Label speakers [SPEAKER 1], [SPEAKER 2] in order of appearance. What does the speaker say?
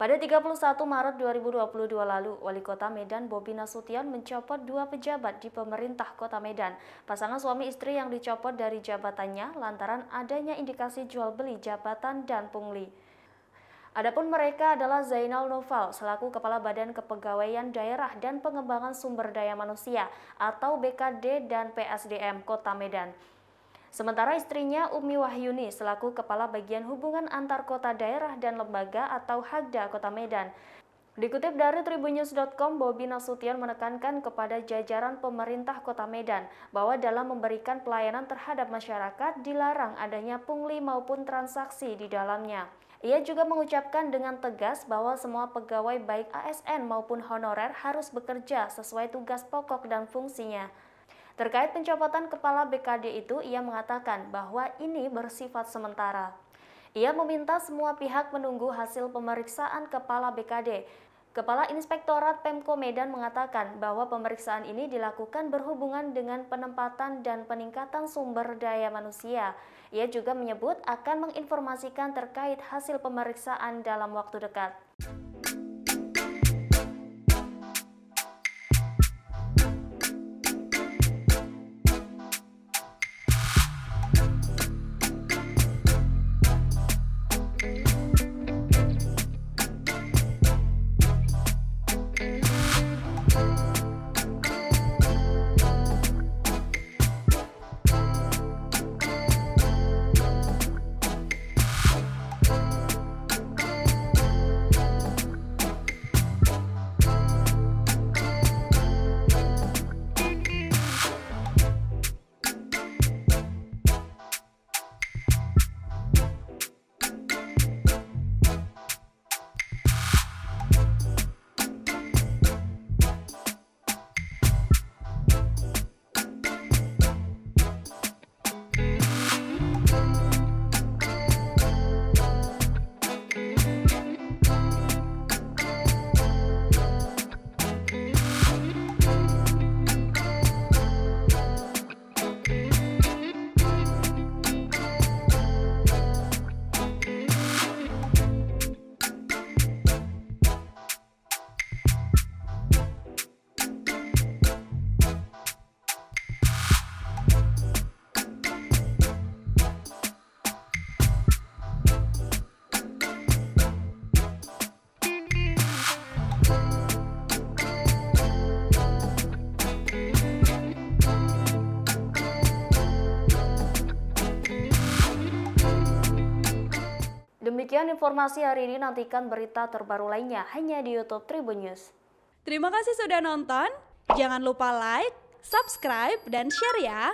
[SPEAKER 1] Pada 31 Maret 2022 lalu, Wali Kota Medan Bobi Nasution mencopot dua pejabat di pemerintah Kota Medan. Pasangan suami istri yang dicopot dari jabatannya lantaran adanya indikasi jual beli jabatan dan pungli. Adapun mereka adalah Zainal Noval selaku Kepala Badan Kepegawaian Daerah dan Pengembangan Sumber Daya Manusia atau BKD dan PSDM Kota Medan. Sementara istrinya Umi Wahyuni selaku Kepala Bagian Hubungan Antar Kota Daerah dan Lembaga atau Hagda Kota Medan. Dikutip dari tribunnews.com, Bobi Nasution menekankan kepada jajaran pemerintah Kota Medan bahwa dalam memberikan pelayanan terhadap masyarakat dilarang adanya pungli maupun transaksi di dalamnya. Ia juga mengucapkan dengan tegas bahwa semua pegawai baik ASN maupun honorer harus bekerja sesuai tugas pokok dan fungsinya. Terkait pencopotan kepala BKD itu, ia mengatakan bahwa ini bersifat sementara. Ia meminta semua pihak menunggu hasil pemeriksaan kepala BKD. Kepala Inspektorat Pemko Medan mengatakan bahwa pemeriksaan ini dilakukan berhubungan dengan penempatan dan peningkatan sumber daya manusia. Ia juga menyebut akan menginformasikan terkait hasil pemeriksaan dalam waktu dekat. Demikian informasi hari ini, nantikan berita terbaru lainnya hanya di Youtube Tribun News.
[SPEAKER 2] Terima kasih sudah nonton, jangan lupa like, subscribe, dan share ya!